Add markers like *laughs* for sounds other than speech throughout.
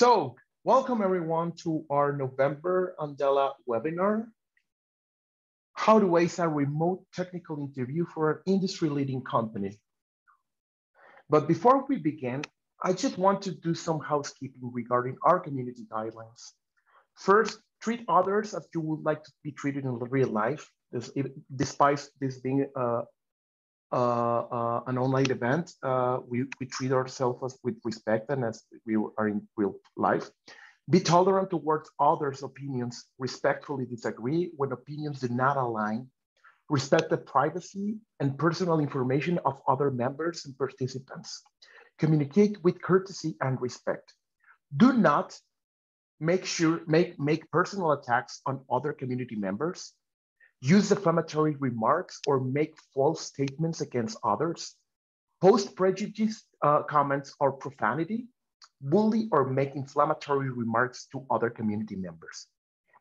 So welcome everyone to our November Andela webinar. How to ace a remote technical interview for an industry-leading company. But before we begin, I just want to do some housekeeping regarding our community guidelines. First, treat others as you would like to be treated in real life, despite this being uh, uh, an online event, uh, we, we treat ourselves with respect and as we are in real life. Be tolerant towards others' opinions, respectfully disagree when opinions do not align, respect the privacy and personal information of other members and participants. Communicate with courtesy and respect. Do not make sure make, make personal attacks on other community members use defamatory remarks or make false statements against others, post prejudice uh, comments or profanity, bully or make inflammatory remarks to other community members.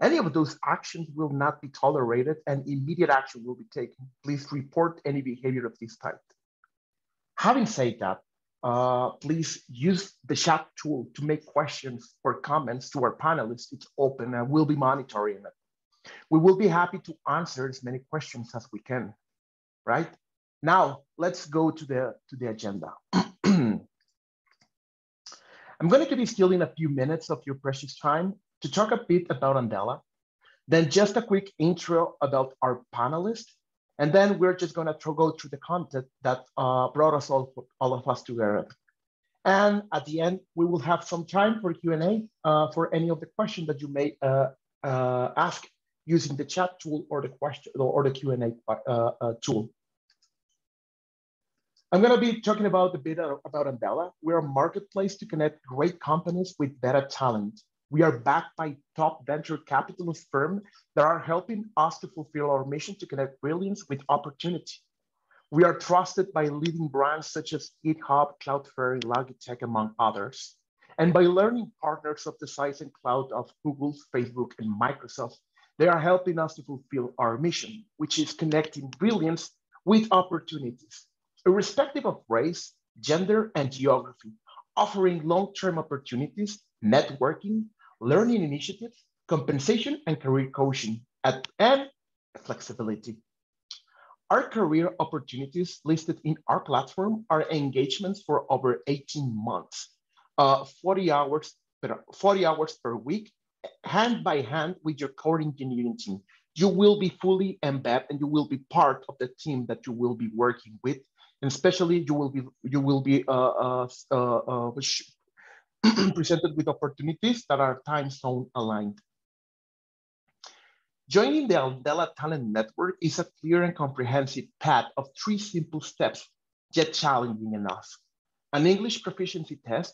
Any of those actions will not be tolerated and immediate action will be taken. Please report any behavior of this type. Having said that, uh, please use the chat tool to make questions or comments to our panelists. It's open and we'll be monitoring it. We will be happy to answer as many questions as we can, right? Now, let's go to the, to the agenda. *clears throat* I'm going to give you still in a few minutes of your precious time to talk a bit about Andela, then just a quick intro about our panelists, and then we're just going to go through the content that uh, brought us all, all of us together. And at the end, we will have some time for Q&A uh, for any of the questions that you may uh, uh ask using the chat tool or the question or the Q&A uh, uh, tool. I'm going to be talking about a bit about Andela. We're a marketplace to connect great companies with better talent. We are backed by top venture capitalist firms that are helping us to fulfill our mission to connect brilliance with opportunity. We are trusted by leading brands such as GitHub, Cloudflare, Logitech, among others. And by learning partners of the size and cloud of Google, Facebook, and Microsoft, they are helping us to fulfill our mission, which is connecting brilliance with opportunities, irrespective of race, gender, and geography, offering long-term opportunities, networking, learning initiatives, compensation and career coaching, at, and flexibility. Our career opportunities listed in our platform are engagements for over 18 months, uh, 40 hours per 40 hours per week hand by hand with your core engineering team. You will be fully embedded and you will be part of the team that you will be working with. And especially you will be, you will be uh, uh, uh, uh *clears throat* presented with opportunities that are time zone aligned. Joining the Andela Talent Network is a clear and comprehensive path of three simple steps, yet challenging enough. An English proficiency test,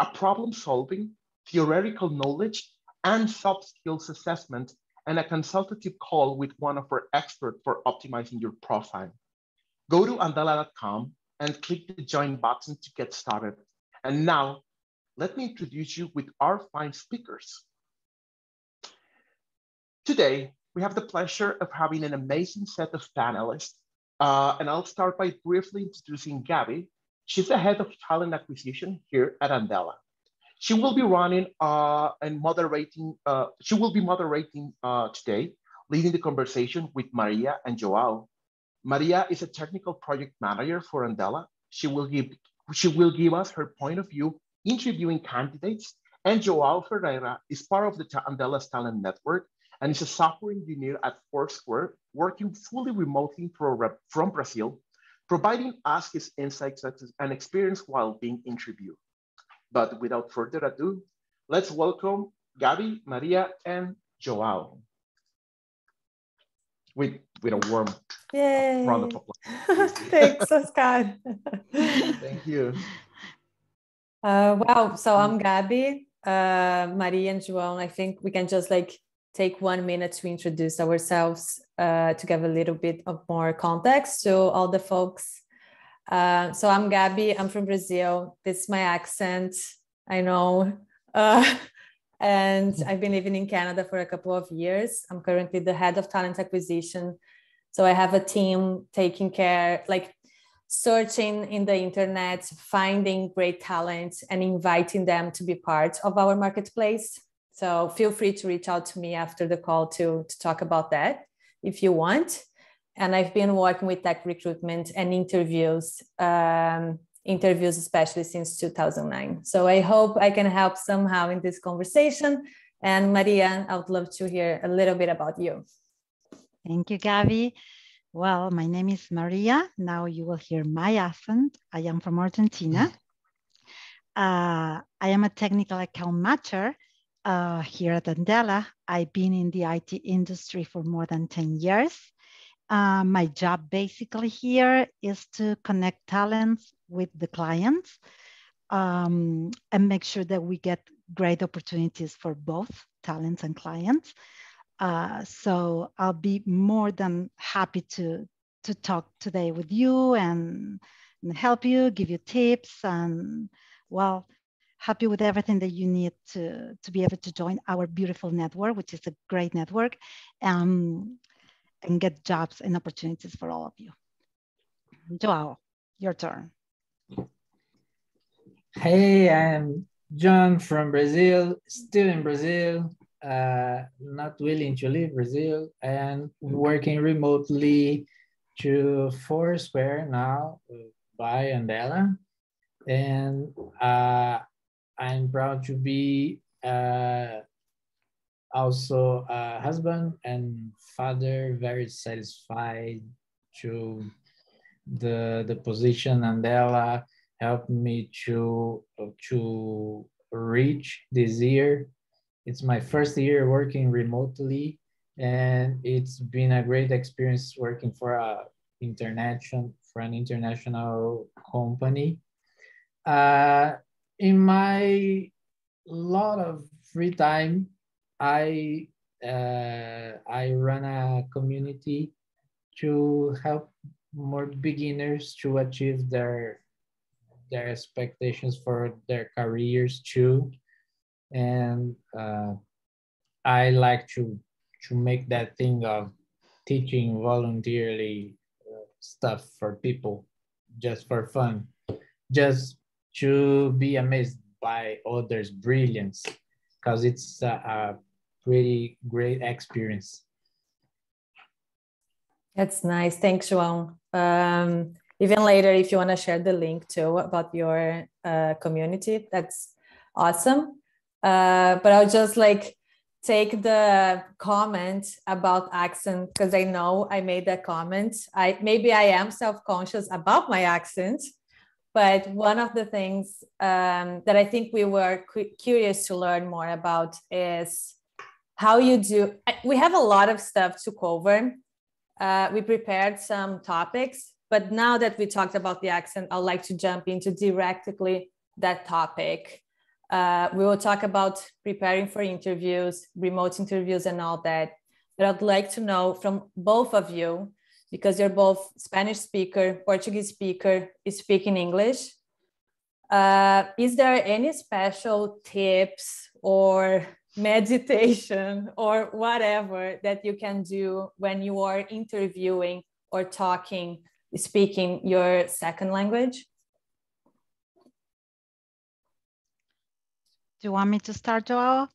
a problem solving, theoretical knowledge, and soft skills assessment and a consultative call with one of our experts for optimizing your profile. Go to andela.com and click the join button to get started. And now, let me introduce you with our fine speakers. Today, we have the pleasure of having an amazing set of panelists. Uh, and I'll start by briefly introducing Gabby. She's the head of talent acquisition here at Andela. She will be running uh, and moderating. Uh, she will be moderating uh, today, leading the conversation with Maria and Joao. Maria is a technical project manager for Andela. She will give she will give us her point of view interviewing candidates. And Joao Ferreira is part of the Andela's talent network and is a software engineer at Foursquare, working fully remotely from Brazil, providing us his insights and experience while being interviewed. But without further ado, let's welcome Gabby, Maria, and Joao. With, with a warm Yay. round of applause. *laughs* Thanks, Oscar. Thank you. Uh, wow, so I'm Gabby, uh, Maria and João. I think we can just like take one minute to introduce ourselves uh, to give a little bit of more context to all the folks uh, so I'm Gabby. I'm from Brazil. This is my accent. I know. Uh, *laughs* and I've been living in Canada for a couple of years. I'm currently the head of talent acquisition. So I have a team taking care, like, searching in the internet, finding great talents, and inviting them to be part of our marketplace. So feel free to reach out to me after the call to, to talk about that if you want. And I've been working with tech recruitment and interviews, um, interviews especially since 2009. So I hope I can help somehow in this conversation. And Maria, I would love to hear a little bit about you. Thank you, Gabby. Well, my name is Maria. Now you will hear my accent. I am from Argentina. Uh, I am a technical account matcher uh, here at Andela. I've been in the IT industry for more than 10 years. Uh, my job basically here is to connect talents with the clients um, and make sure that we get great opportunities for both talents and clients. Uh, so I'll be more than happy to to talk today with you and, and help you, give you tips, and well, happy with everything that you need to to be able to join our beautiful network, which is a great network, um, and get jobs and opportunities for all of you. Joao, your turn. Hey, I'm John from Brazil, still in Brazil uh, not willing to leave Brazil and working remotely to Foursquare now by Andela. And uh, I'm proud to be uh, also a husband and father, very satisfied to the, the position Andela helped me to, to reach this year it's my first year working remotely, and it's been a great experience working for a international for an international company. Uh, in my lot of free time, I uh, I run a community to help more beginners to achieve their their expectations for their careers too. And uh, I like to to make that thing of teaching voluntarily uh, stuff for people just for fun, just to be amazed by others' brilliance, because it's a, a pretty great experience. That's nice. Thanks, João. Um, even later, if you want to share the link too about your uh, community, that's awesome. Uh, but I'll just like take the comment about accent because I know I made that comment. I maybe I am self-conscious about my accent, but one of the things um, that I think we were cu- curious to learn more about is how you do. We have a lot of stuff to cover. Uh, we prepared some topics, but now that we talked about the accent, I'd like to jump into directly that topic. Uh, we will talk about preparing for interviews, remote interviews, and all that. But I'd like to know from both of you, because you're both Spanish speaker, Portuguese speaker, is speaking English. Uh, is there any special tips or meditation or whatever that you can do when you are interviewing or talking, speaking your second language? Do you want me to start, Joao?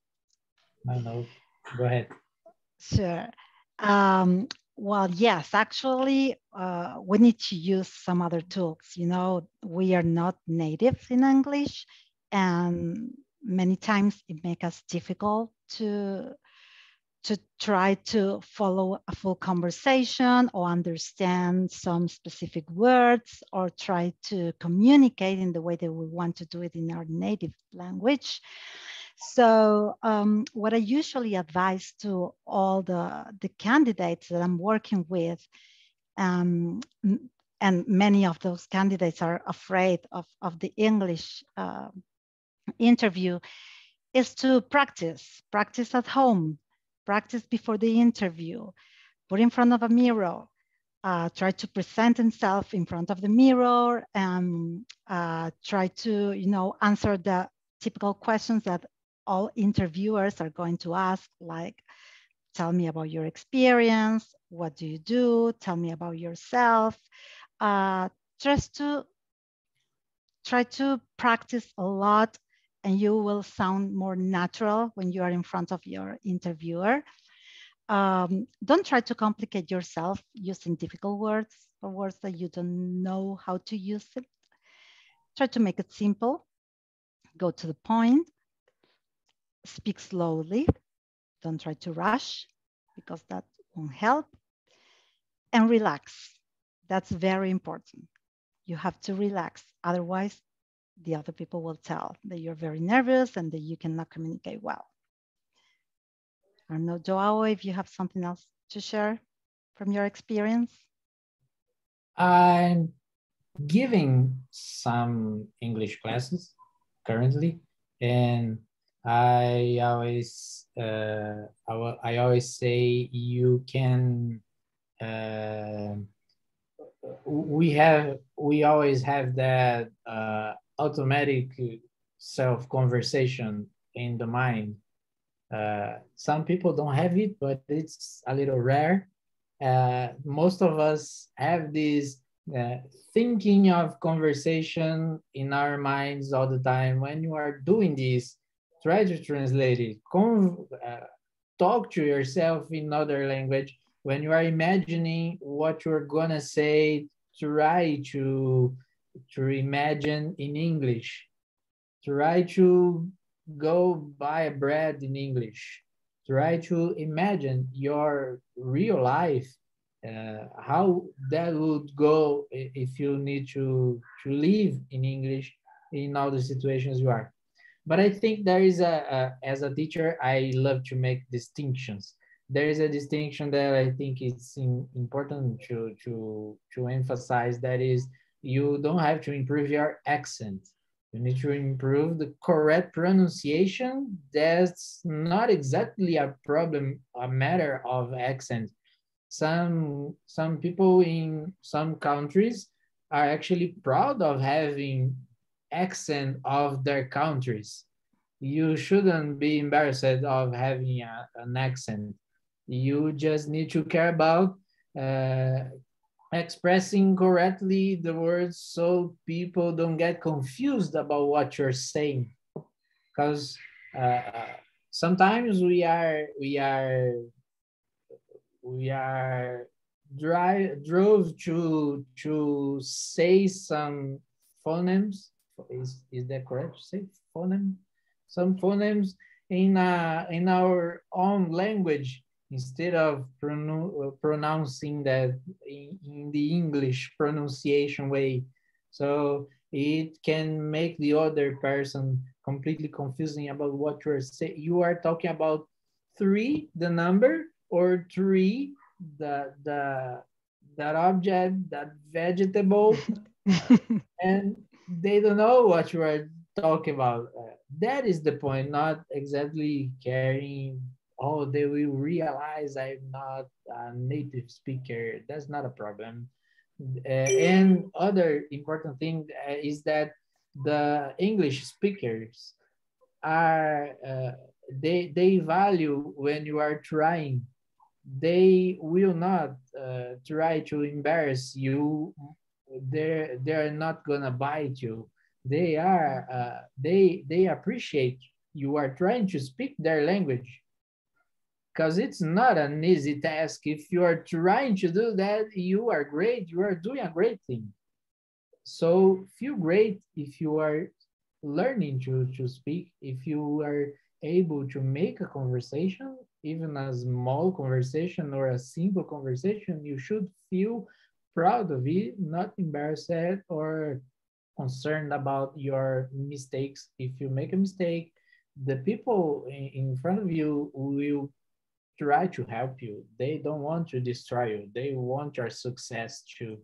No, no, go ahead. Sure. Um, well, yes, actually, uh, we need to use some other tools. You know, we are not native in English, and many times it makes us difficult to to try to follow a full conversation or understand some specific words or try to communicate in the way that we want to do it in our native language. So um, what I usually advise to all the, the candidates that I'm working with, um, and many of those candidates are afraid of, of the English uh, interview, is to practice, practice at home, practice before the interview, put in front of a mirror, uh, try to present himself in front of the mirror and uh, try to, you know, answer the typical questions that all interviewers are going to ask, like, tell me about your experience, what do you do, tell me about yourself. Uh, stress to try to practice a lot and you will sound more natural when you are in front of your interviewer. Um, don't try to complicate yourself using difficult words or words that you don't know how to use it. Try to make it simple, go to the point, speak slowly, don't try to rush because that won't help, and relax. That's very important. You have to relax. Otherwise, the other people will tell that you're very nervous and that you cannot communicate well. I don't know, Joao, if you have something else to share from your experience. I'm giving some English classes currently, and I always uh, I, I always say you can uh, we have we always have that uh, automatic self conversation in the mind. Uh, some people don't have it, but it's a little rare. Uh, most of us have this uh, thinking of conversation in our minds all the time. When you are doing this, try to translate it. Uh, talk to yourself in other language when you are imagining what you're gonna say, try to to imagine in English. Try to go buy bread in English. Try to imagine your real life, uh, how that would go if you need to, to live in English in all the situations you are. But I think there is a, a as a teacher, I love to make distinctions there is a distinction that I think it's in, important to, to, to emphasize that is you don't have to improve your accent. You need to improve the correct pronunciation. That's not exactly a problem, a matter of accent. Some, some people in some countries are actually proud of having accent of their countries. You shouldn't be embarrassed of having a, an accent you just need to care about uh, expressing correctly the words so people don't get confused about what you're saying. Because uh, sometimes we are we are we are drive drove to to say some phonemes. Is is that correct say phoneme? Some phonemes in uh, in our own language instead of pronouncing that in, in, the English pronunciation way. So it can make the other person completely confusing about what you're saying. You are talking about three, the number, or three, the, the, that object, that vegetable, *laughs* and they don't know what you are talking about. Uh, that is the point, not exactly caring oh, they will realize I'm not a native speaker. That's not a problem. Uh, and other important thing uh, is that the English speakers are, uh, they, they value when you are trying. They will not uh, try to embarrass you. They're, they're not gonna bite you. They are, uh, they, they appreciate you are trying to speak their language because it's not an easy task. If you are trying to do that, you are great. You are doing a great thing. So feel great if you are learning to, to speak, if you are able to make a conversation, even a small conversation or a simple conversation, you should feel proud of it, not embarrassed or concerned about your mistakes. If you make a mistake, the people in front of you will try to help you. They don't want to destroy you. They want your success too.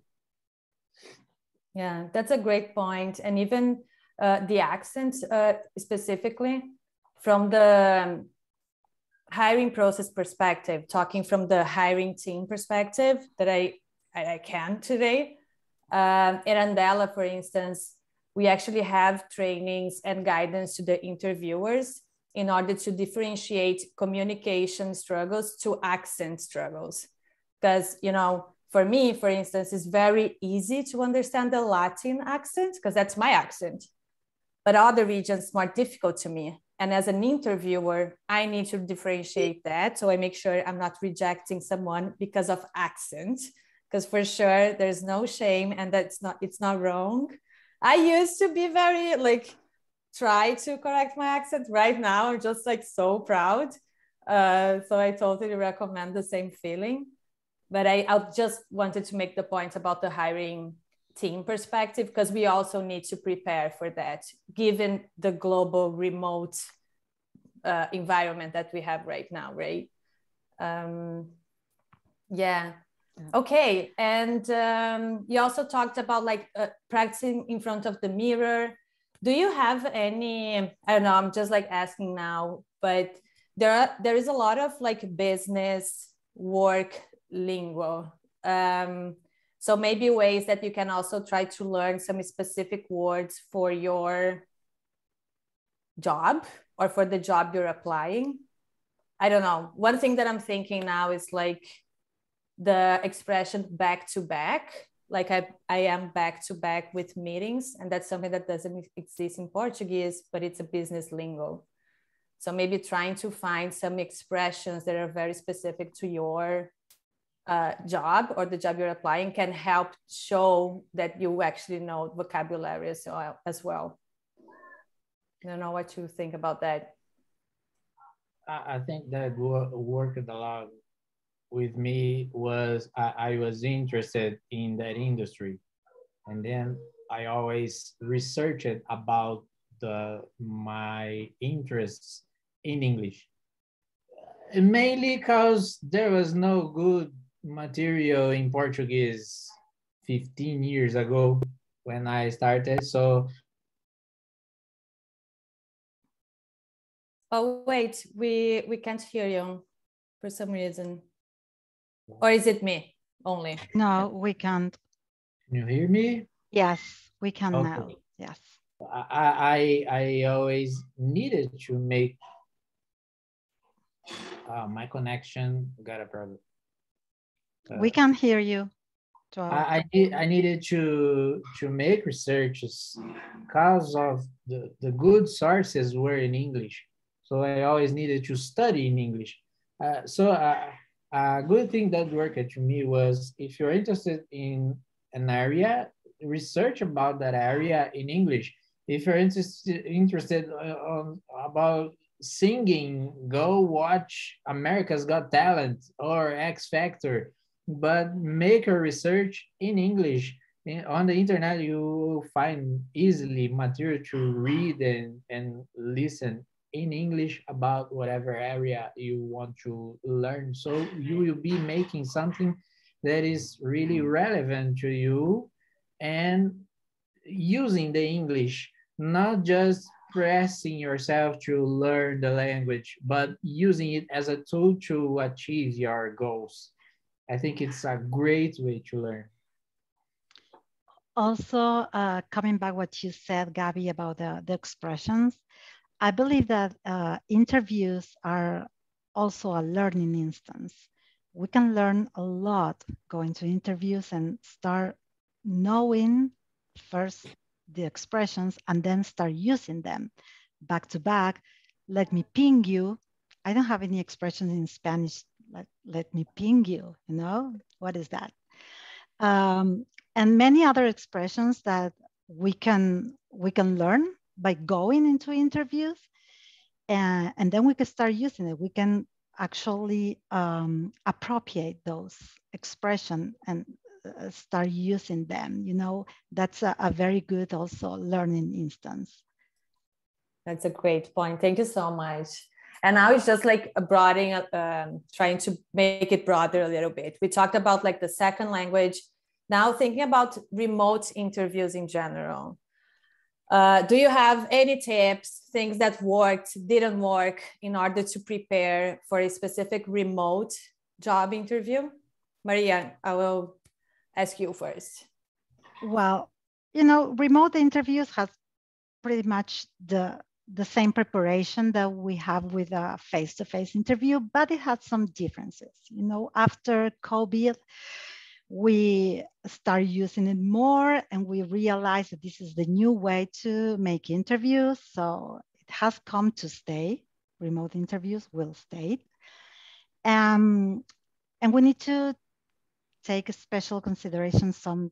Yeah, that's a great point. And even uh, the accent uh, specifically from the um, hiring process perspective, talking from the hiring team perspective that I, I, can today. Um, in Andela, for instance, we actually have trainings and guidance to the interviewers in order to differentiate communication struggles to accent struggles. Because, you know, for me, for instance, it's very easy to understand the Latin accent because that's my accent. But other regions more difficult to me. And as an interviewer, I need to differentiate that. So I make sure I'm not rejecting someone because of accent, because for sure there's no shame and that's not, it's not wrong. I used to be very like, try to correct my accent. Right now, I'm just like so proud. Uh, so I totally recommend the same feeling. But I, I just wanted to make the point about the hiring team perspective because we also need to prepare for that given the global remote uh, environment that we have right now right um, yeah okay and um, you also talked about like uh, practicing in front of the mirror do you have any i don't know i'm just like asking now but there are there is a lot of like business work lingo um, so maybe ways that you can also try to learn some specific words for your job or for the job you're applying. I don't know. One thing that I'm thinking now is like the expression back to back. Like I, I am back to back with meetings, and that's something that doesn't exist in Portuguese, but it's a business lingo. So maybe trying to find some expressions that are very specific to your uh, job or the job you're applying can help show that you actually know vocabulary as well. As well. I don't know what you think about that. I, think that worked a lot with me was I, I was interested in that industry. And then I always researched about the my interests in English. Mainly because there was no good material in Portuguese 15 years ago when I started. So Oh wait, we we can't hear you for some reason. Or is it me only? No, we can't. Can you hear me? Yes, we can Okay. now. Yes. I, I I always needed to make uh, my connection got a problem. we Uh, can hear you. I, I need I needed to to make researches because of the, the good sources were in English. So I always needed to study in English. Uh, so uh, a good thing that worked to me was if you're interested in an area, research about that area in English. If you're interested interested uh, on about singing, go watch America's Got Talent or X Factor but make a research in English. On the internet, you find easily material to read and, and listen in English about whatever area you want to learn. So you will be making something that is really relevant to you and using the English, not just pressing yourself to learn the language, but using it as a tool to achieve your goals. I think it's a great way to learn. also uh, coming back what you said Gabby about the, the expressions I believe that uh, interviews are also a learning instance. We can learn a lot going to interviews and start knowing first the expressions and then start using them. Back to back let me ping you. I don't have any expressions in Spanish. Let, let me ping you you know? What is that? Um, and many other expressions that we can we can learn by going into interviews and, and then we can start using it we can actually um, appropriate those expression and uh, start using them you know that's a, a very good also learning instance That's a great point. Thank you so much. And now it's just like broadening, um, trying to make it broader a little bit. We talked about like the second language. Now thinking about remote interviews in general. Uh, do you have any tips, things that worked, didn't work in order to prepare for a specific remote job interview? Maria, I will ask you first. well you know remote interviews has pretty much the the same preparation that we have with a face-to-face interview but it has some differences you know after covid we start using it more and we realize that this is the new way to make interviews. So it has come to stay. Remote interviews will stay. Um, and we need to take a special consideration some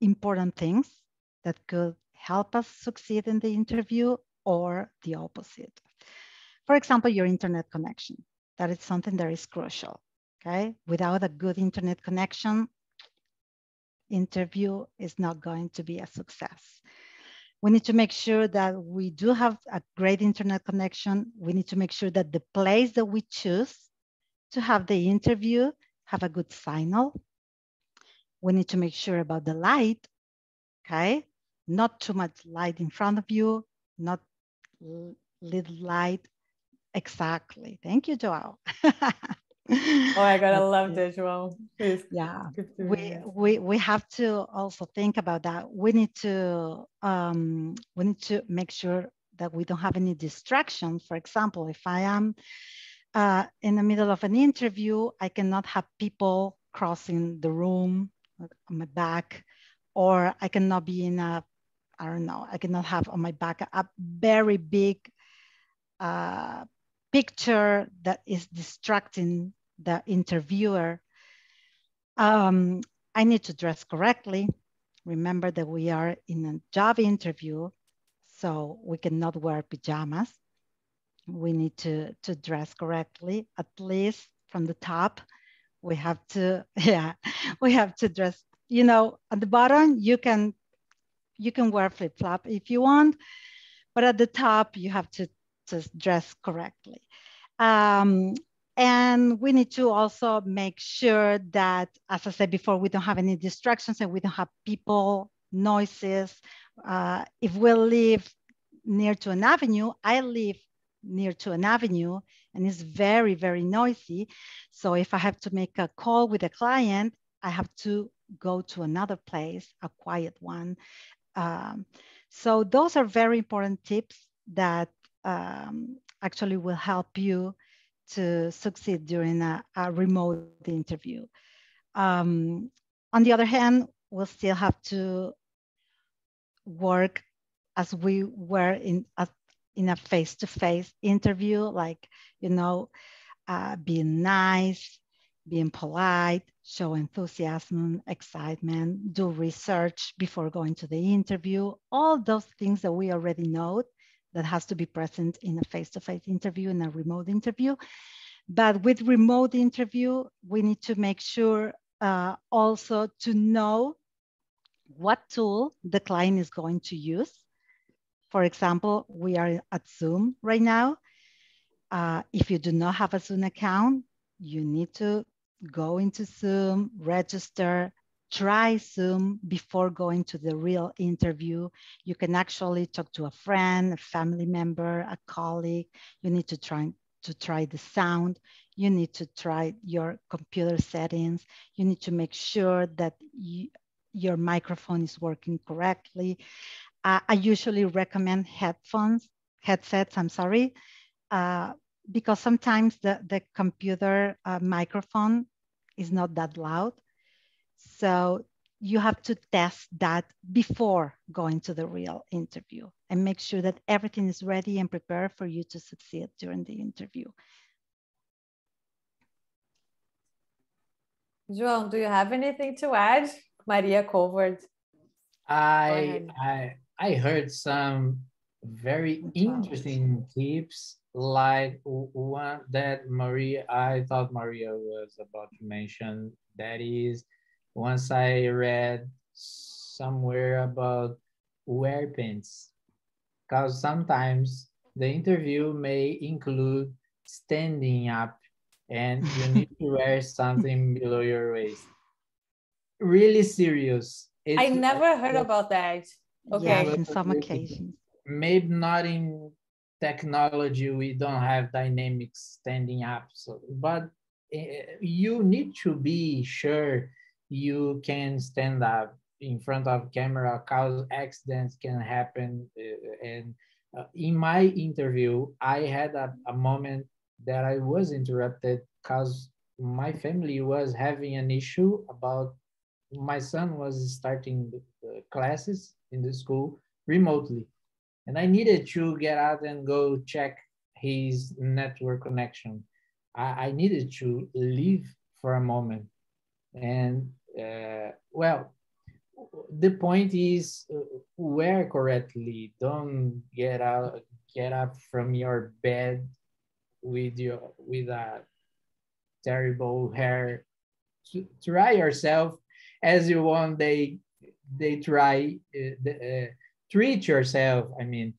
important things that could help us succeed in the interview or the opposite. For example, your internet connection. That is something that is crucial okay? Without a good internet connection, interview is not going to be a success. We need to make sure that we do have a great internet connection. We need to make sure that the place that we choose to have the interview have a good signal. We need to make sure about the light, okay? Not too much light in front of you, not little light. Exactly. Thank you, Joao. *laughs* oh my god, I love this one. *laughs* Yeah, we we we have to also think about that. We need to um, we need to make sure that we don't have any distraction. For example, if I am uh, in the middle of an interview, I cannot have people crossing the room on my back, or I cannot be in a I don't know. I cannot have on my back a very big uh, picture that is distracting the interviewer. Um, I need to dress correctly. Remember that we are in a job interview, so we cannot wear pajamas. We need to, to dress correctly, at least from the top. We have to, *laughs* yeah, we have to dress, you know, at the bottom, you can you can wear flip-flop if you want, but at the top, you have to just dress correctly. Um, and we need to also make sure that, as I said before, we don't have any distractions and we don't have people, noises. Uh, if we live near to an avenue, I live near to an avenue and it's very, very noisy. So if I have to make a call with a client, I have to go to another place, a quiet one. Um, so those are very important tips that um, actually will help you to succeed during a, a remote interview. Um, on the other hand, we'll still have to work as we were in a, in a face-to-face interview, like, you know, uh, being nice, being polite, show enthusiasm, excitement, do research before going to the interview, all those things that we already know that has to be present in a face-to-face interview and a remote interview. But with remote interview, we need to make sure uh, also to know what tool the client is going to use. For example, we are at Zoom right now. Uh, if you do not have a Zoom account, you need to go into Zoom, register, try Zoom before going to the real interview. You can actually talk to a friend, a family member, a colleague. You need to try to try the sound. You need to try your computer settings. You need to make sure that you, your microphone is working correctly. Uh, I usually recommend headphones, headsets, I'm sorry, uh, because sometimes the, the computer uh, microphone is not that loud. So you have to test that before going to the real interview and make sure that everything is ready and prepared for you to succeed during the interview. João, do you have anything to add? Maria covered. I I I heard some very interesting tips like one that Maria I thought Maria was about to mention that is once I read somewhere about wear pants, because sometimes the interview may include standing up and you need to wear *laughs* something below your waist. Really serious. It's I never heard about that. Okay. Yes, in some occasions. Maybe not in technology, we don't have dynamics standing up. So, but uh, you need to be sure you can stand up in front of camera cause accidents can happen uh, and uh, in my interview i had a, a moment that i was interrupted because my family was having an issue about my son was starting classes in the school remotely and i needed to get out and go check his network connection. I, I needed to leave for a moment and uh, well the point is uh, wear correctly? Don't get out get up from your bed with your with a terrible hair. Try yourself as you want. They they try uh, the, uh, treat yourself i mean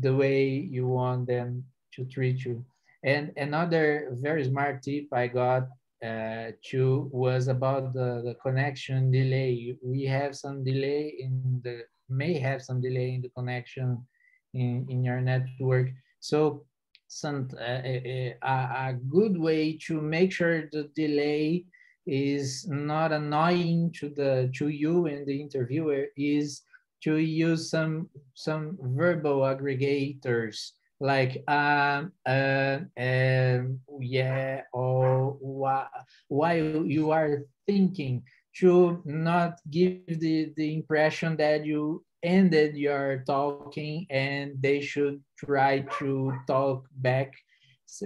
the way you want them to treat you. And another very smart tip i got uh, too was about the, the connection delay. We have some delay in the may have some delay in the connection in, in your network. So some uh, a, a, good way to make sure the delay is not annoying to the to you and the interviewer is to use some some verbal aggregators like um uh, um yeah or why while you are thinking to not give the the impression that you ended your talking and they should try to talk back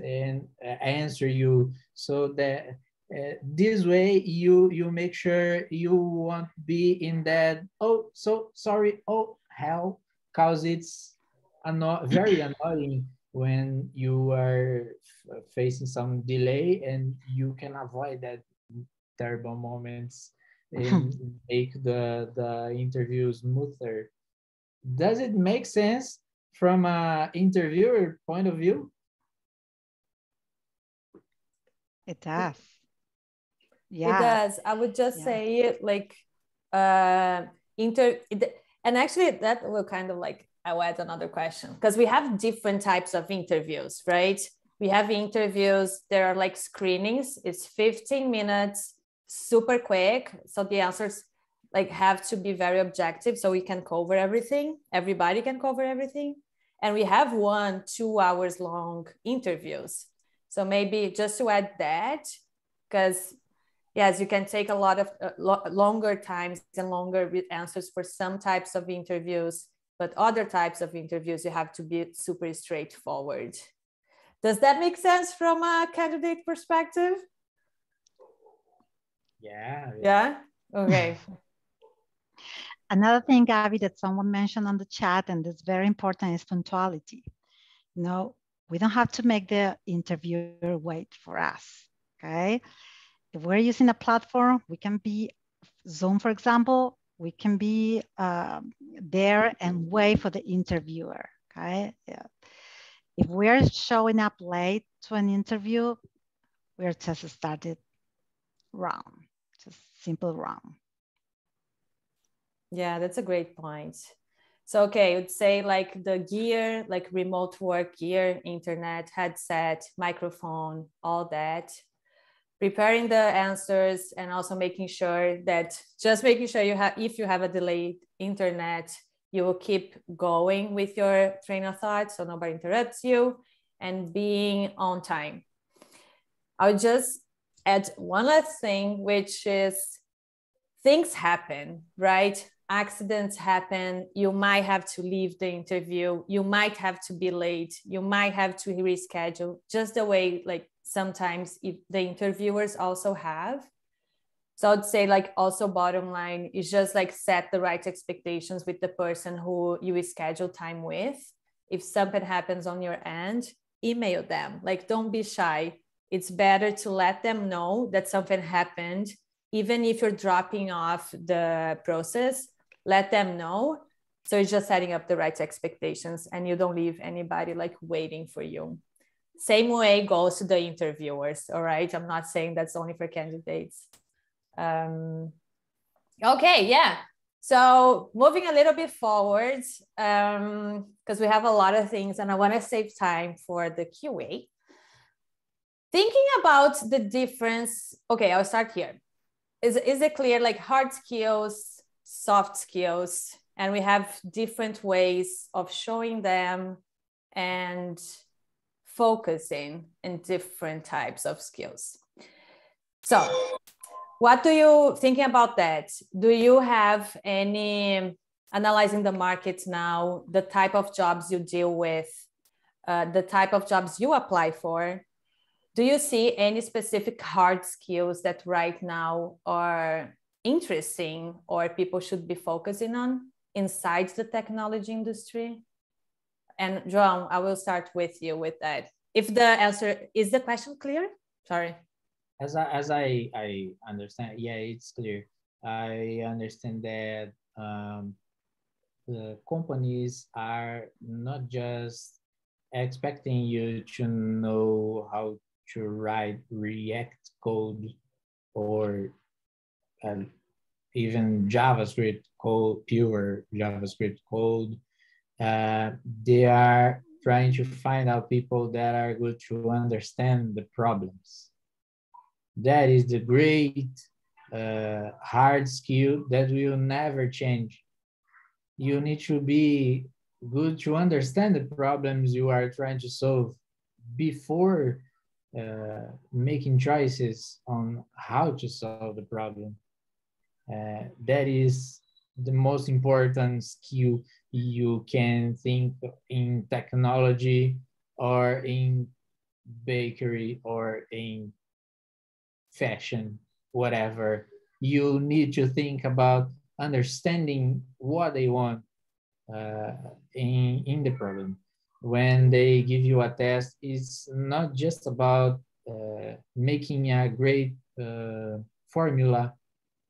and uh, answer you. So that uh, this way you you make sure you won't be in that oh so sorry. Oh hell cause it's anno *clears throat* very annoying when you are facing some delay and you can avoid that terrible moments and *laughs* make the the interview smoother. Does it make sense from a interviewer point of view? It does. Yeah. it does. I would just yeah. say like uh inter and actually that will kind of like i'll add another question. Because we have different types of interviews right? We have interviews there are like screenings. It's 15 minutes super quick. So the answers like have to be very objective so we can cover everything. Everybody can cover everything. And we have one two hours long interviews. So maybe just to add that because yes you can take a lot of uh, lo- longer times and longer answers for some types of interviews but other types of interviews you have to be super straightforward does that make sense from a candidate perspective yeah yeah, yeah? okay *laughs* Another thing, Gabby, that someone mentioned on the chat, and it's very important, is punctuality. You know, we don't have to make the interviewer wait for us, okay? If we're using a platform, we can be Zoom, for example, we can be uh, there and wait for the interviewer, okay? Yeah. If we're showing up late to an interview, we're just started wrong, just simple wrong. Yeah, that's a great point. So, okay, I would say like the gear, like remote work gear, internet, headset, microphone, all that. Preparing the answers and also making sure that just making sure you have, if you have a delayed internet, you will keep going with your train of thought so nobody interrupts you and being on time. I would just add one last thing, which is things happen, right? accidents happen you might have to leave the interview you might have to be late you might have to reschedule just the way like sometimes if the interviewers also have. So i'd say like also bottom line is just like set the right expectations with the person who you schedule time with. If something happens on your end email them. Like don't be shy. It's better to let them know that something happened. Even if you're dropping off the process let them know. So it's just setting up the right expectations and you don't leave anybody like waiting for you same way goes to the interviewers all right? I'm not saying that's only for candidates. Um, okay yeah. So moving a little bit forward because um, we have a lot of things and i want to save time for the qa thinking about the difference okay i'll start here. Is, is it clear like hard skills soft skills and we have different ways of showing them and focusing in different types of skills So what do you thinking about that? Do you have any analyzing the market now, the type of jobs you deal with, uh, the type of jobs you apply for? Do you see any specific hard skills that right now are interesting or people should be focusing on inside the technology industry? And João, I will start with you with that. If the answer is the question clear? Sorry. As I, as I, I understand, yeah, it's clear. I understand that um, the companies are not just expecting you to know how to write React code or uh, even JavaScript code, pure JavaScript code. Uh, they are trying to find out people that are good to understand the problems. That is the great uh, hard skill that will never change. You need to be good to understand the problems you are trying to solve before uh, making choices on how to solve the problem. Uh, that is the most important skill you can think in technology or in bakery or in fashion, whatever. You need to think about understanding what they want uh, in, in the problem. When they give you a test, it's not just about uh, making a great uh, formula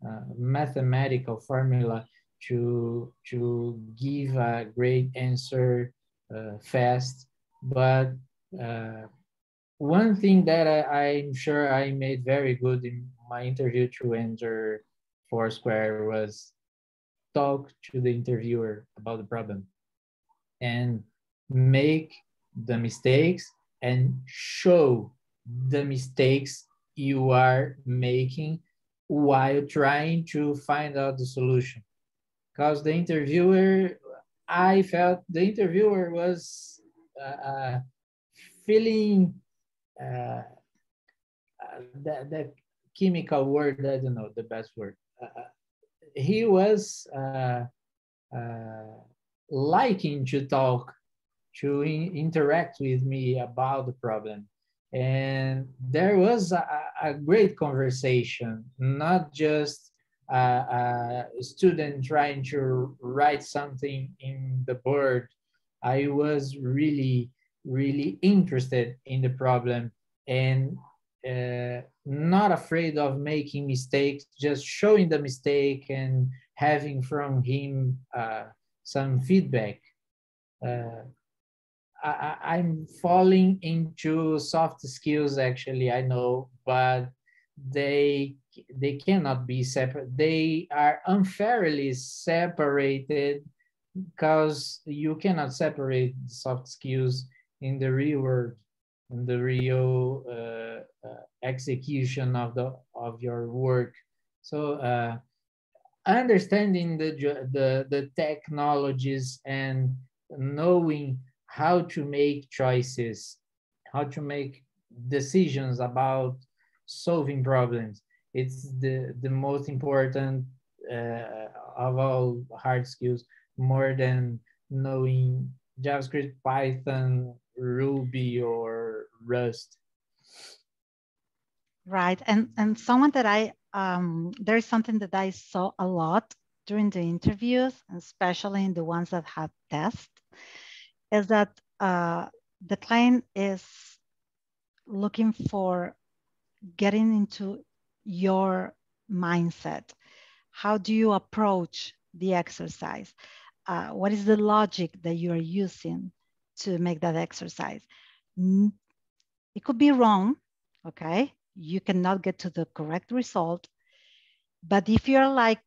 uh, mathematical formula to to give a great answer uh, fast. But uh, one thing that I, I'm sure I made very good in my interview to enter Foursquare was talk to the interviewer about the problem and make the mistakes and show the mistakes you are making while trying to find out the solution. Because the interviewer, I felt the interviewer was uh, uh feeling uh, uh, that, that chemical word, I don't know the best word. Uh, uh he was liking to talk, to in interact with me about the problem and there was a, a great conversation, not just a, student trying to write something in the board. I was really, really interested in the problem and uh, not afraid of making mistakes, just showing the mistake and having from him uh, some feedback. Uh, I, am falling into soft skills actually i know but they they cannot be separate they are unfairly separated because you cannot separate soft skills in the real world in the real uh, uh, execution of the of your work so uh, understanding the the the technologies and knowing how to make choices, how to make decisions about solving problems. It's the, the most important uh, of all hard skills, more than knowing JavaScript, Python, Ruby, or Rust. Right, and and someone that I um, there is something that I saw a lot during the interviews, especially in the ones that had tests, is that uh, the client is looking for getting into your mindset. How do you approach the exercise? Uh, what is the logic that you are using to make that exercise? It could be wrong, okay? You cannot get to the correct result. But if you're like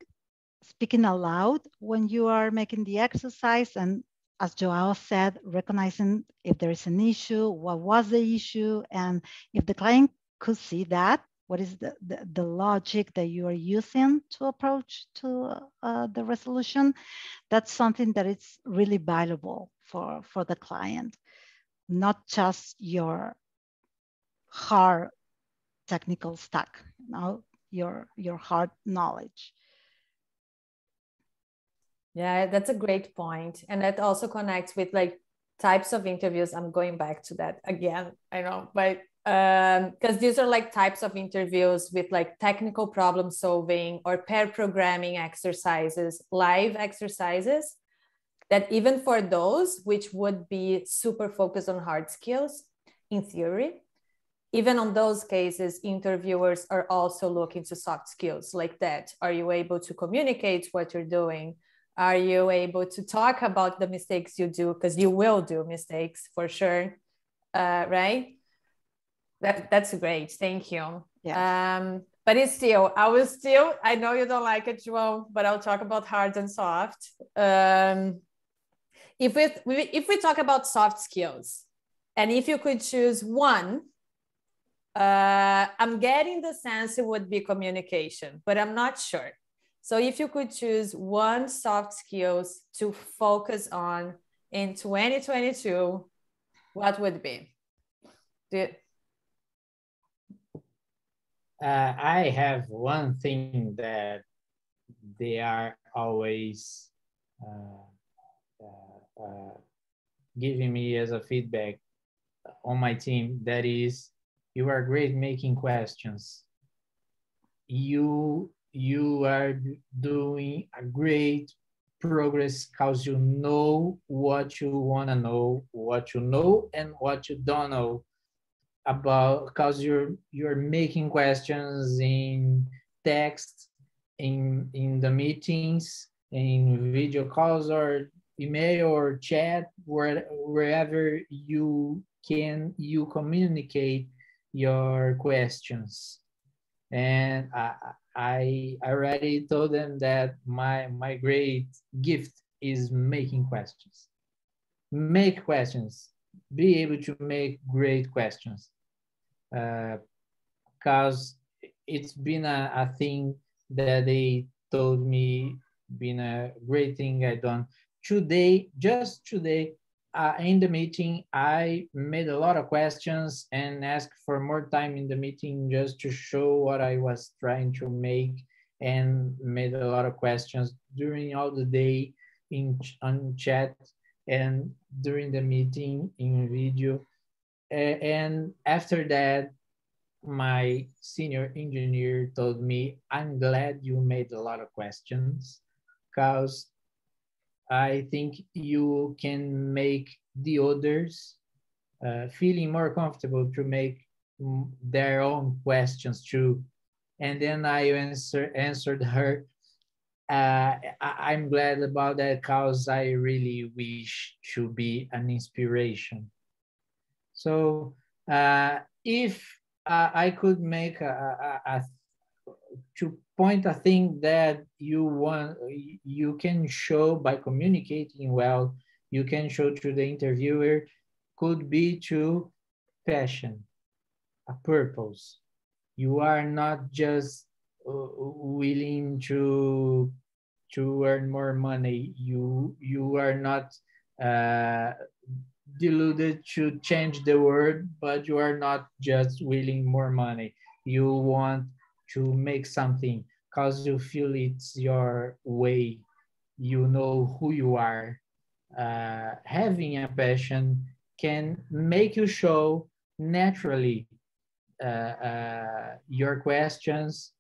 speaking aloud when you are making the exercise and as Joao said, recognizing if there is an issue, what was the issue, and if the client could see that, what is the, the, the logic that you are using to approach to uh, the resolution, that's something that is really valuable for, for the client, not just your hard technical stack, you know, your, your hard knowledge. Yeah, that's a great point. And that also connects with like types of interviews. I'm going back to that again, I know, but because um, these are like types of interviews with like technical problem solving or pair programming exercises, live exercises that even for those which would be super focused on hard skills in theory, even on those cases, interviewers are also looking to soft skills like that. Are you able to communicate what you're doing? Are you able to talk about the mistakes you do? Because you will do mistakes for sure, uh, right? That, that's great. Thank you. Yeah. Um, but it's still, I will still, I know you don't like it, João, but I'll talk about hard and soft. Um, if we if we talk about soft skills, and if you could choose one, uh, I'm getting the sense it would be communication, but I'm not sure. So if you could choose one soft skills to focus on in 2022, what would be? Do uh, I have one thing that they are always uh, uh, uh, giving me as a feedback on my team. That is you are great making questions. You you are doing a great progress because you know what you want to know what you know and what you don't know about because you're you're making questions in text in in the meetings in video calls or email or chat where, wherever you can you communicate your questions. And I, I already told them that my my great gift is making questions. Make questions be able to make great questions. Because uh, it's been a, a thing that they told me been a great thing I done. Today, just today, uh, in the meeting, I made a lot of questions and asked for more time in the meeting just to show what I was trying to make and made a lot of questions during all the day in on chat and during the meeting in video. And after that, my senior engineer told me, I'm glad you made a lot of questions because I think you can make the others uh, feeling more comfortable to make their own questions too. And then I answer, answered her, uh, I, am glad about that because I really wish to be an inspiration. So uh, if uh, I could make a, a, a to point a thing that you want you can show by communicating well you can show to the interviewer could be to passion a purpose you are not just willing to to earn more money. You you are not uh, deluded to change the world but you are not just willing more money. You want to make something because you feel it's your way, you know who you are. Uh, having a passion can make you show naturally uh, uh, your questions,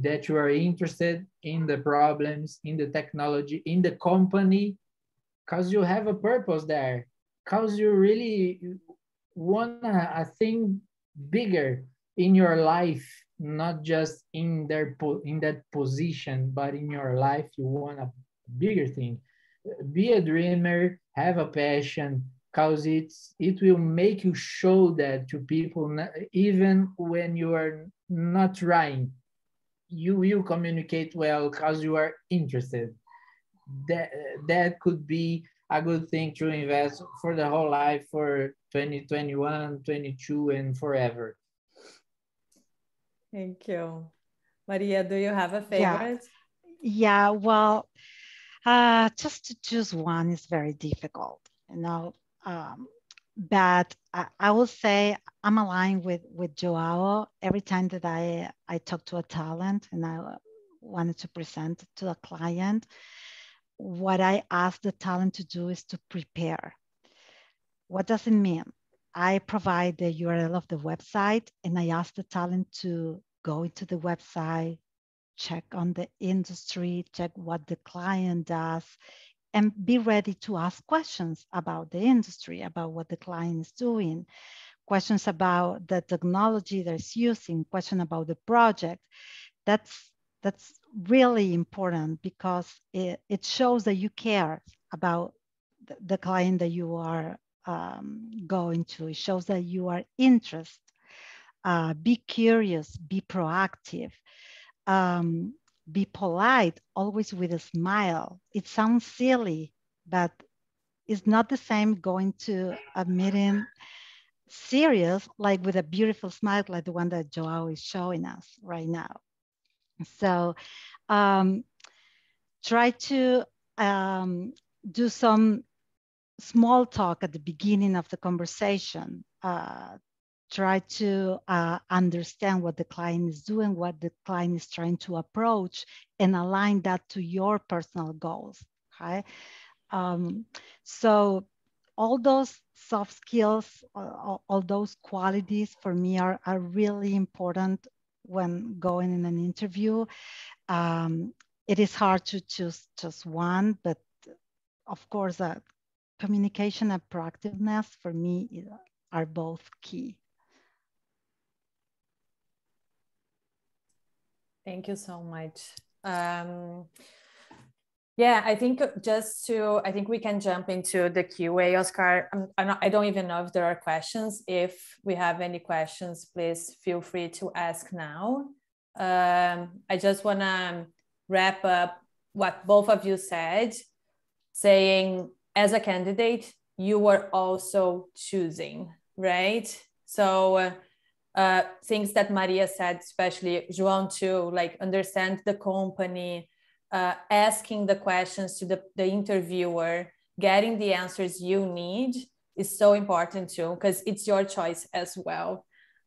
that you are interested in the problems, in the technology, in the company, because you have a purpose there, because you really want a, a thing bigger in your life not just in their in that position, but in your life, you want a bigger thing. Be a dreamer, have a passion, cause it's it will make you show that to people, even when you are not trying. You will communicate well because you are interested. That that could be a good thing to invest for the whole life for 2021, 22, and forever. Thank you. Maria, do you have a favorite? Yeah, yeah well, uh, just to choose one is very difficult. You know, um, but I, I will say I'm aligned with with Joao. Every time that I I talk to a talent and I wanted to present to a client, what I ask the talent to do is to prepare. What does it mean? I provide the URL of the website and I ask the talent to go into the website, check on the industry, check what the client does, and be ready to ask questions about the industry, about what the client is doing, questions about the technology they're using, question about the project. That's that's really important because it, it shows that you care about the, the client that you are um, going to. It shows that you are interested. Uh, be curious, be proactive. Um, be polite, always with a smile. It sounds silly, but it's not the same going to a meeting serious, like with a beautiful smile, like the one that Joao is showing us right now. So um, try to um, do some small talk at the beginning of the conversation. Uh, try to uh, understand what the client is doing, what the client is trying to approach, and align that to your personal goals. Okay. Um, so all those soft skills, all, all, those qualities for me are, are really important when going in an interview. Um, it is hard to choose just one, but of course, uh, communication and proactiveness for me are both key. Thank you so much. Um, yeah, I think just to, I think we can jump into the QA, Oscar. I'm, I'm not, I don't even know if there are questions. If we have any questions, please feel free to ask now. Um, I just want to wrap up what both of you said, saying as a candidate, you were also choosing, right? So uh, uh, things that Maria said, especially João too, like understand the company, uh, asking the questions to the, the interviewer, getting the answers you need is so important too, because it's your choice as well.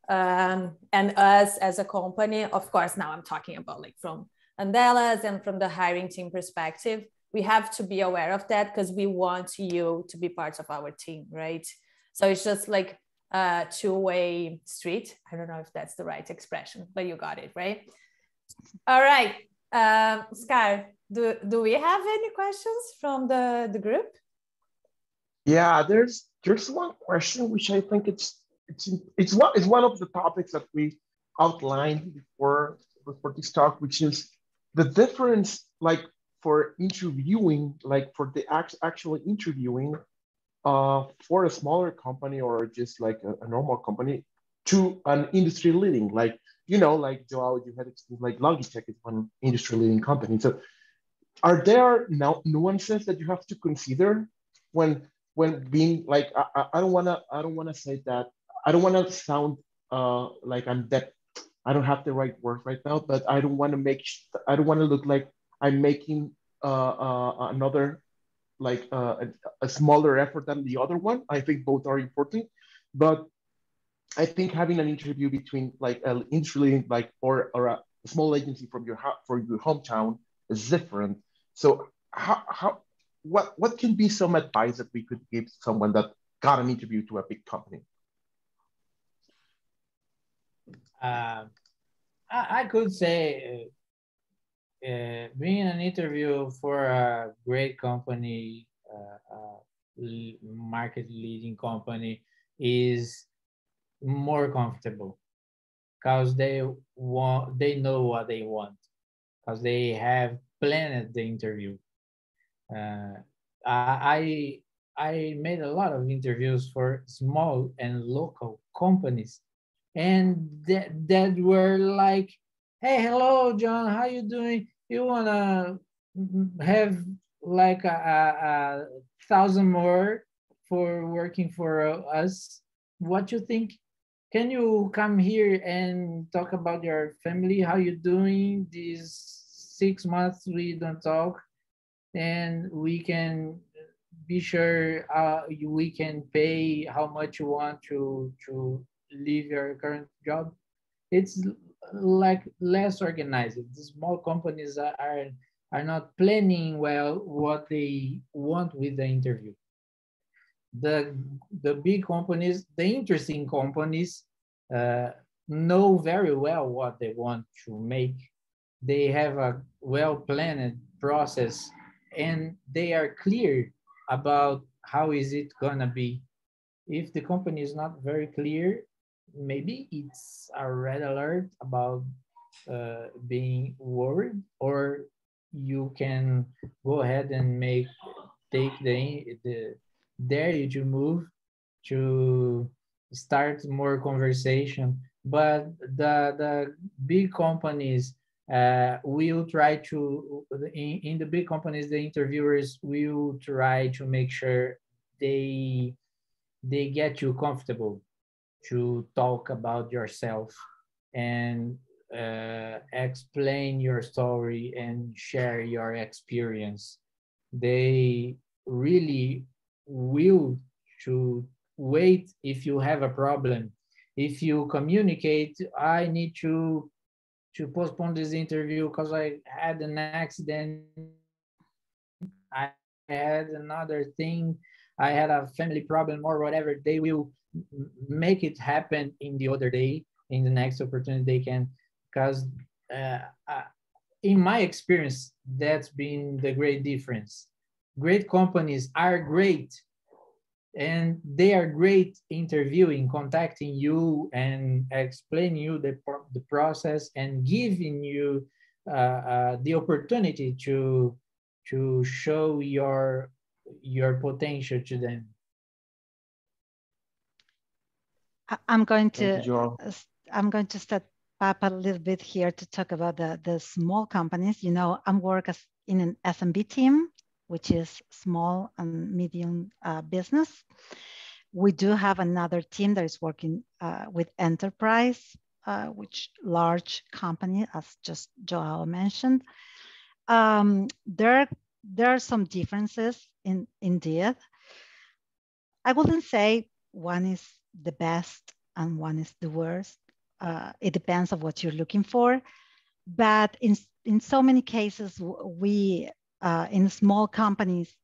Um, and us as a company, of course, now I'm talking about like from Andelas and from the hiring team perspective, we have to be aware of that because we want you to be part of our team, right? So it's just like uh, two-way street. I don't know if that's the right expression, but you got it, right? All right, um, Sky, do, do we have any questions from the, the group? Yeah, there's there's one question which I think it's it's it's one it's one of the topics that we outlined before before this talk, which is the difference like for interviewing, like for the act, actual interviewing uh, for a smaller company or just like a, a, normal company to an industry leading, like, you know, like Joao, you had experience, like Logitech is one industry leading company. So are there now nuances that you have to consider when when being like I, I don't wanna I don't wanna say that I don't wanna sound uh like I'm that I don't have the right word right now, but I don't wanna make I don't wanna look like I'm making uh, uh, another like uh, a, a, smaller effort than the other one. I think both are important, but I think having an interview between like an industry like or, or a small agency from your for your hometown is different. So how, how what what can be some advice that we could give someone that got an interview to a big company? Uh, I, I could say uh, being an interview for a great company, uh, market leading company is more comfortable. Because they want they know what they want. Because they have planned the interview. Uh, I I made a lot of interviews for small and local companies, and that that were like hey, hello, John, how you doing? You wanna have like a, a, thousand more for working for us? What you think? Can you come here and talk about your family? How you doing? These six months we don't talk, and we can be sure uh, we can pay how much you want to to leave your current job. It's like less organized. The small companies are, are not planning well what they want with the interview. The the big companies, the interesting companies, uh, know very well what they want to make. They have a well planned process and they are clear about how is it gonna be. If the company is not very clear, maybe it's a red alert about uh, being worried or you can go ahead and make take the the dare you to move to start more conversation. But the the big companies uh, will try to in, in the big companies the interviewers will try to make sure they they get you comfortable to talk about yourself and uh, explain your story and share your experience. They really will to wait if you have a problem. If you communicate i need to to postpone this interview because i had an accident. I had another thing. I had a family problem or whatever they will make it happen in the other day in the next opportunity they can because uh, uh, in my experience that's been the great difference. Great companies are great and they are great interviewing contacting you and explaining you the, the process and giving you uh, uh, the opportunity to to show your your potential to them i'm going to i'm going to step up a little bit here to talk about the the small companies you know i'm work as in an smb team which is small and medium uh, business. We do have another team that is working uh, with enterprise, uh, which large company, as just Joao mentioned. Um, there, there are some differences in indeed. I wouldn't say one is the best and one is the worst. Uh, it depends on what you're looking for. But in, in so many cases, we uh, in small companies,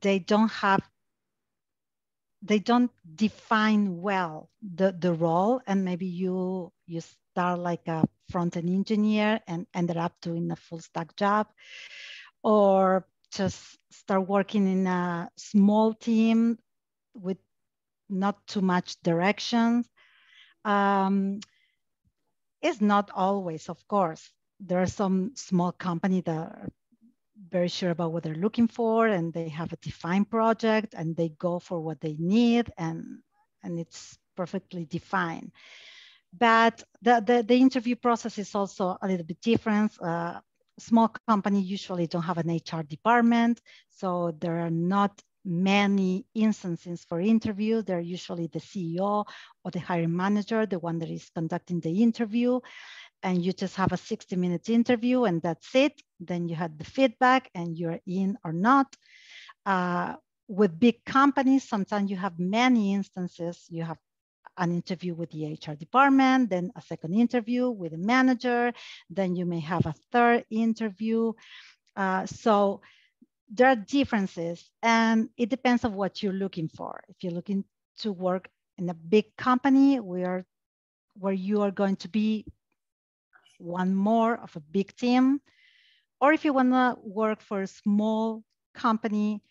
they don't have, they don't define well the, the role. And maybe you, you start like a front-end engineer and ended up doing a full stack job or just start working in a small team with not too much direction. Um, it's not always, of course. There are some small companies that are very sure about what they're looking for and they have a defined project and they go for what they need and and it's perfectly defined but the, the, the interview process is also a little bit different uh, small company usually don't have an hr department so there are not many instances for interview they're usually the ceo or the hiring manager the one that is conducting the interview and you just have a 60 minute interview and that's it. Then you had the feedback and you're in or not. Uh, with big companies, sometimes you have many instances. You have an interview with the HR department, then a second interview with a manager, then you may have a third interview. Uh, so there are differences and it depends on what you're looking for. If you're looking to work in a big company where, where you are going to be one more of a big team, or if you want to work for a small company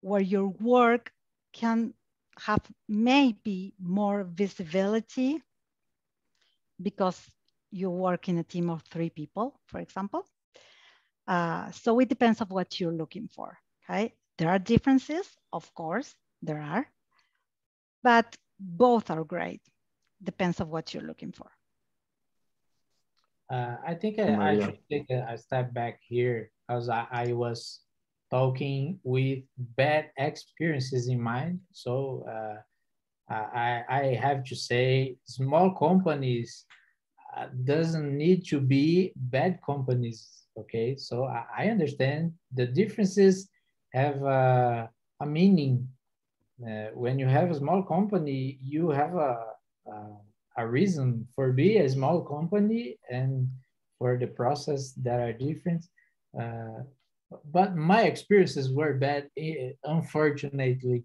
where your work can have maybe more visibility because you work in a team of three people, for example. Uh, so it depends on what you're looking for, okay? There are differences, of course, there are, but both are great. Depends on what you're looking for. Uh, I think I, I, should take a, a, step back here because I, I, was talking with bad experiences in mind. So uh, I, I have to say small companies uh, doesn't need to be bad companies. Okay, so I, I understand the differences have a, a meaning. Uh, when you have a small company, you have a, a, a reason for be a small company and for the process that are different. Uh, but my experiences were bad, eh, unfortunately.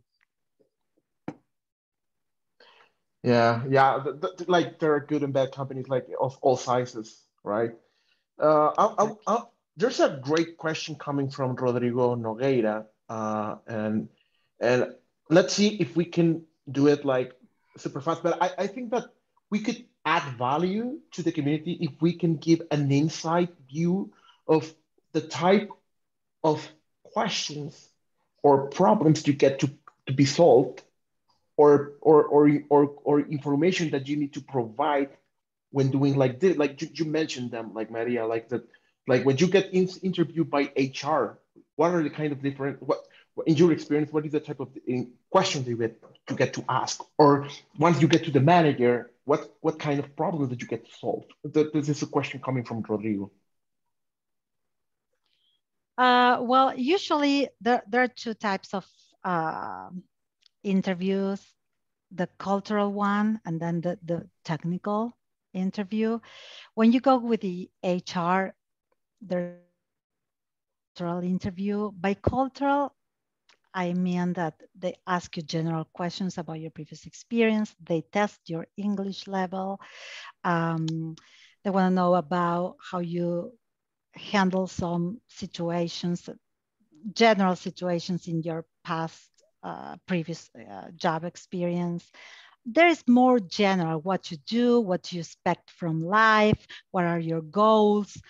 Yeah, yeah. Like there are good and bad companies, like of all sizes, right? Uh, I'll, I'll, I'll, there's a great question coming from Rodrigo Nogueira, uh, and and let's see if we can do it like super fast. But I, I think that we could add value to the community if we can give an inside view of the type of questions or problems you get to, to be solved or, or, or, or, or information that you need to provide when doing like this, like you, you mentioned them, like Maria, like that, like when you get in, interviewed by HR, what are the kind of different, what, in your experience, what is the type of questions you get to get to ask? Or once you get to the manager, what, what kind of problems did you get to solve? This is a question coming from Rodrigo. Uh, well, usually there, there are two types of uh, interviews, the cultural one and then the, the technical interview. When you go with the HR, the cultural interview, by cultural, I mean that they ask you general questions about your previous experience. They test your English level. Um, they want to know about how you handle some situations, general situations in your past uh, previous uh, job experience. There is more general what you do, what you expect from life, what are your goals.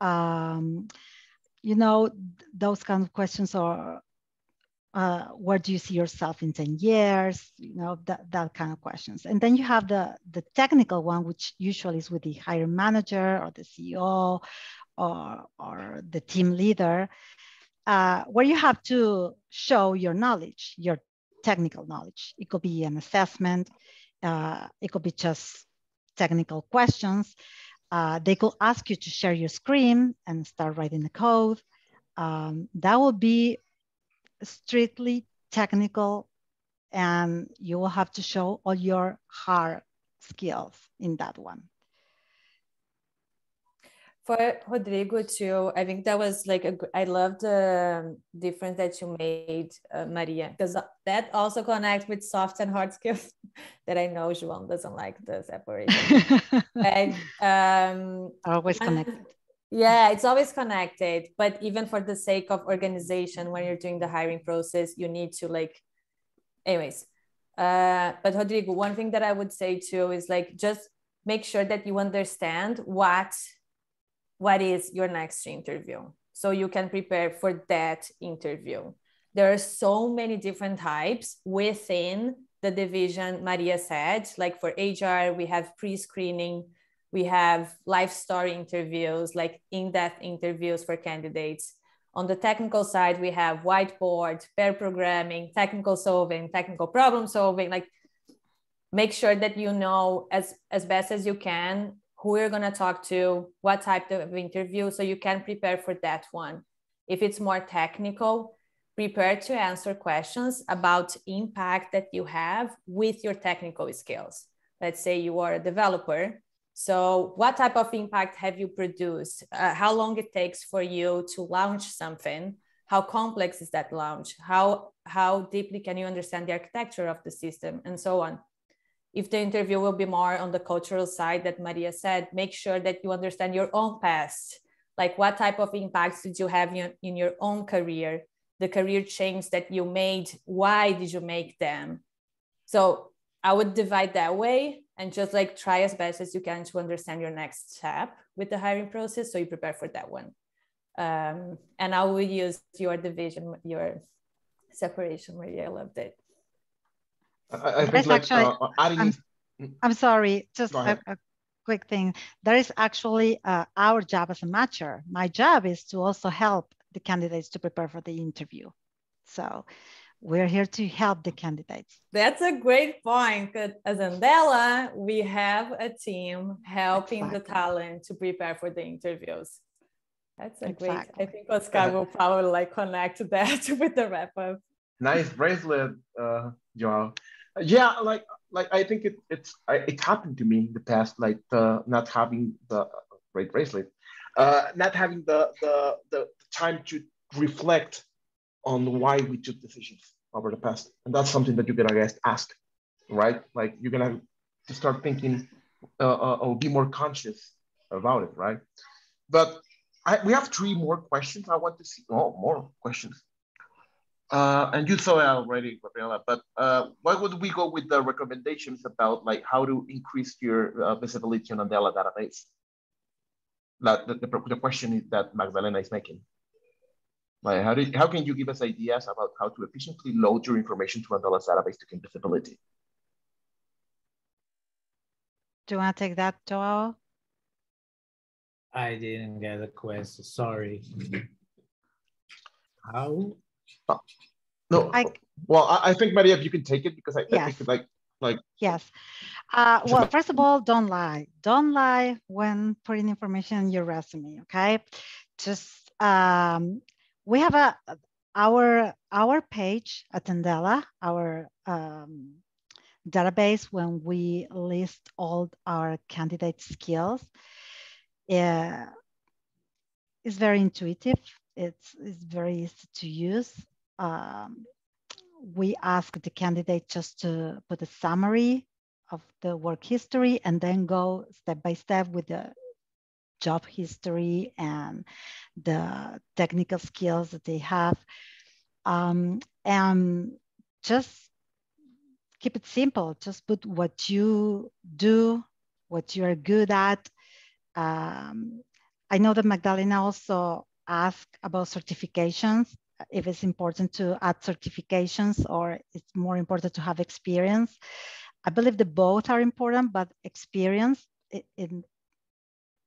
Um, you know, those kind of questions are uh, where do you see yourself in 10 years you know that, that kind of questions and then you have the the technical one which usually is with the hiring manager or the ceo or, or the team leader, uh, where you have to show your knowledge, your technical knowledge. It could be an assessment, uh, it could be just technical questions. Uh, they could ask you to share your screen and start writing the code. Um, that will be strictly technical and you will have to show all your hard skills in that one for Rodrigo too, I think that was like a, I love the difference that you made, uh, Maria, because that also connects with soft and hard *laughs* skills that I know João doesn't like the separation. and, *laughs* um, always connected. Yeah, it's always connected. But even for the sake of organization, when you're doing the hiring process, you need to like, anyways. Uh, but Rodrigo, one thing that I would say too is like just make sure that you understand what what is your next interview? So you can prepare for that interview. There are so many different types within the division maria said. Like for hr we have pre-screening we have life story interviews like in-depth interviews for candidates. On the technical side we have whiteboard pair programming technical solving technical problem solving like make sure that you know as as best as you can who you're going to talk to, what type of interview, so you can prepare for that one. If it's more technical, prepare to answer questions about impact that you have with your technical skills. Let's say you are a developer. So what type of impact have you produced? Uh, how long it takes for you to launch something? How complex is that launch? How, how deeply can you understand the architecture of the system and so on? If the interview will be more on the cultural side that Maria said, make sure that you understand your own past. Like what type of impacts did you have in, in your own career? The career change that you made, why did you make them? So I would divide that way and just like try as best as you can to understand your next step with the hiring process. So you prepare for that one. Um, and I will use your division, your separation, Maria. I loved it. I, I think like actually, uh, adding. I'm, I'm sorry, just a, a, quick thing. There is actually uh, our job as a matcher. My job is to also help the candidates to prepare for the interview. So we're here to help the candidates. That's a great point. As Andela, we have a team helping exactly. the talent to prepare for the interviews. That's a exactly. great. I think Oscar will probably like connect *laughs* that with the wrap up. Nice bracelet, uh, Joao. Yeah, like like I think it it's it happened to me in the past, like the not having the great bracelet, uh, not having the the the time to reflect on why we took decisions over the past, and that's something that you're gonna ask, right? Like you're gonna to start thinking uh, uh, or be more conscious about it, right? But I, we have three more questions. I want to see oh more questions. Uh, and you saw it already, Gabriela, but uh, why would we go with the recommendations about like how to increase your uh, visibility on Andela database? That the, the, the, question is that Magdalena is making. Like how, do, how can you give us ideas about how to efficiently load your information to Andela's database to gain visibility? Do you want to take that, Joao? I didn't get a question, sorry. How uh, no, I, well, I, I, think Maria, if you can take it because I, yes. I think like like yes. Uh, well, first of all, don't lie. Don't lie when putting information in your resume. Okay, just um, we have a our our page at Andela, our um, database when we list all our candidate skills. Yeah, it's very intuitive. It's, it's very easy to use um, we ask the candidate just to put a summary of the work history and then go step by step with the job history and the technical skills that they have. Um, and just keep it simple. Just put what you do, what you are good at. Um, I know that Magdalena also asked about certifications if it's important to add certifications or it's more important to have experience. I believe that both are important, but experience, in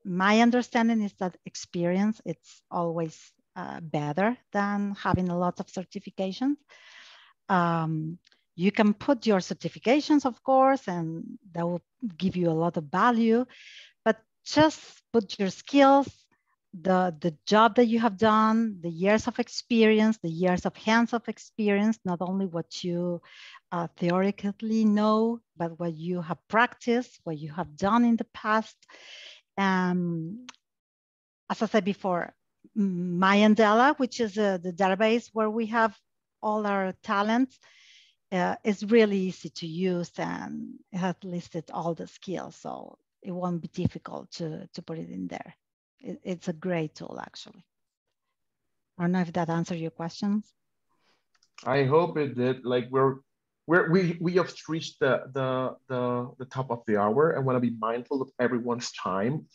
my understanding is that experience, it's always uh, better than having a lot of certifications. Um, you can put your certifications, of course, and that will give you a lot of value, but just put your skills the, the job that you have done, the years of experience, the years of hands of experience, not only what you uh, theoretically know, but what you have practiced, what you have done in the past. Um, as I said before, MyAndela, which is uh, the database where we have all our talents, uh, is really easy to use and it has listed all the skills. So it won't be difficult to, to put it in there it, it's a great tool actually. I don't know if that answered your questions. I hope it did. Like we're we're we we have reached the the the, the top of the hour and want to be mindful of everyone's time.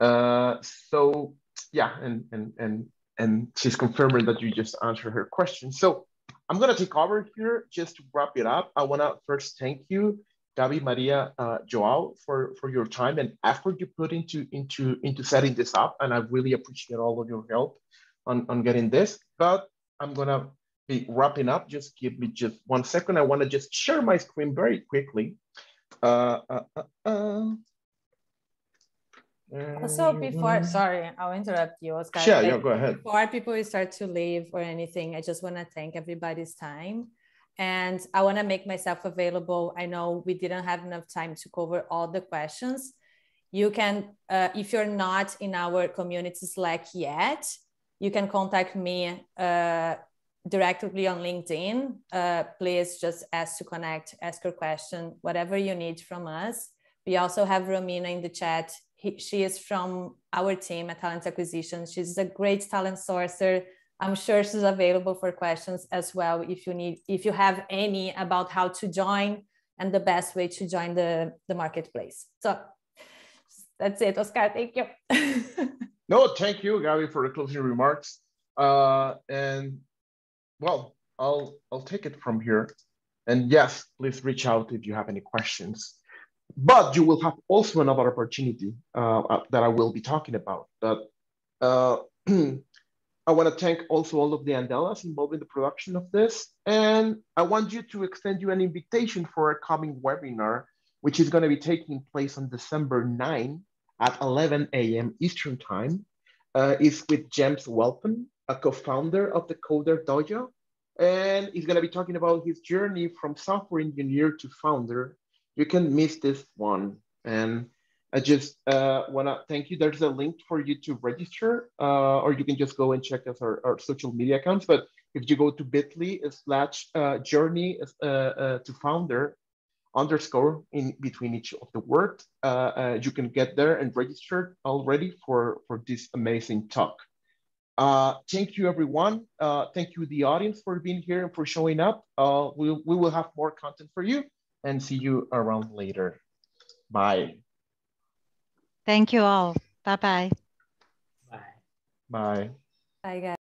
Uh, so yeah, and and and and she's confirming that you just answered her question. So I'm gonna take over here just to wrap it up. I wanna first thank you Gabi, Maria, uh, Joao, for, for your time and effort you put into, into, into setting this up. And I really appreciate all of your help on, on getting this. But I'm gonna be wrapping up. Just give me just one second. I wanna just share my screen very quickly. Uh, uh, uh, uh. Also, before, sorry, I'll interrupt you, Oscar. Sure, yeah, go ahead. Before people start to leave or anything, I just want to thank everybody's time and I want to make myself available. I know we didn't have enough time to cover all the questions. You can, uh, if you're not in our community Slack yet, you can contact me uh, directly on LinkedIn. Uh, please just ask to connect, ask your question, whatever you need from us. We also have Romina in the chat. He, she is from our team at Talent Acquisition. She's a great talent sourcer I'm sure she's available for questions as well if you need, if you have any about how to join and the best way to join the, the marketplace. So that's it, Oscar. Thank you. *laughs* no, thank you, Gabi, for the closing remarks. Uh, and well, I'll I'll take it from here. And yes, please reach out if you have any questions. But you will have also another opportunity uh, uh that I will be talking about. That uh, *clears throat* I want to thank also all of the Andelas involved in the production of this. And I want you to extend you an invitation for a coming webinar, which is going to be taking place on December 9 at 11 a.m. Eastern Time. uh, is with James Whelton, a co-founder of the Coder Dojo. And he's gonna be talking about his journey from software engineer to founder. You can miss this one. And I just uh, wanna thank you. There's a link for you to register, uh, or you can just go and check out our, our social media accounts. But if you go to bit.ly slash uh, journey uh, uh, to founder underscore in between each of the words, uh, you can get there and register already for, for this amazing talk. thank you, everyone. thank you, the audience, for being here and for showing up. we we will have more content for you and see you around later. Bye. Thank you all. Bye-bye. Bye. Bye. Bye, guys.